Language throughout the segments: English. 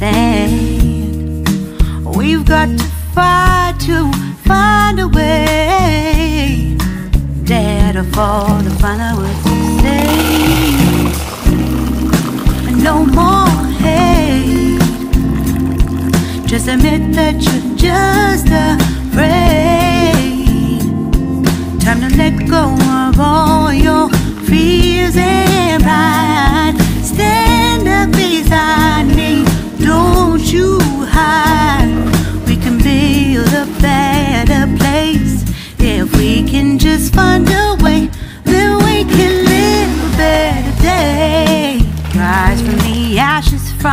We've got to fight to find a way. Dare to fall to find out what to say. No more hate. Just admit that you're just afraid. Time to let go of all your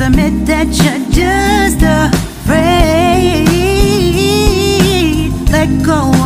admit that you're just afraid. Let go.